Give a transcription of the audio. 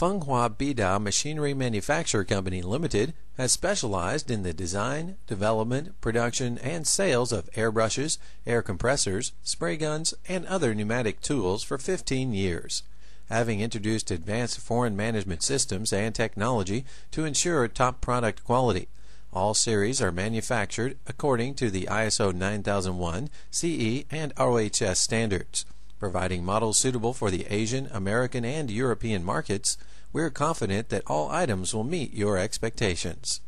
Fenghua Bida Machinery Manufacture Company Limited has specialized in the design, development, production, and sales of airbrushes, air compressors, spray guns, and other pneumatic tools for 15 years. Having introduced advanced foreign management systems and technology to ensure top product quality, all series are manufactured according to the ISO 9001, CE, and ROHS standards. Providing models suitable for the Asian, American, and European markets, we're confident that all items will meet your expectations.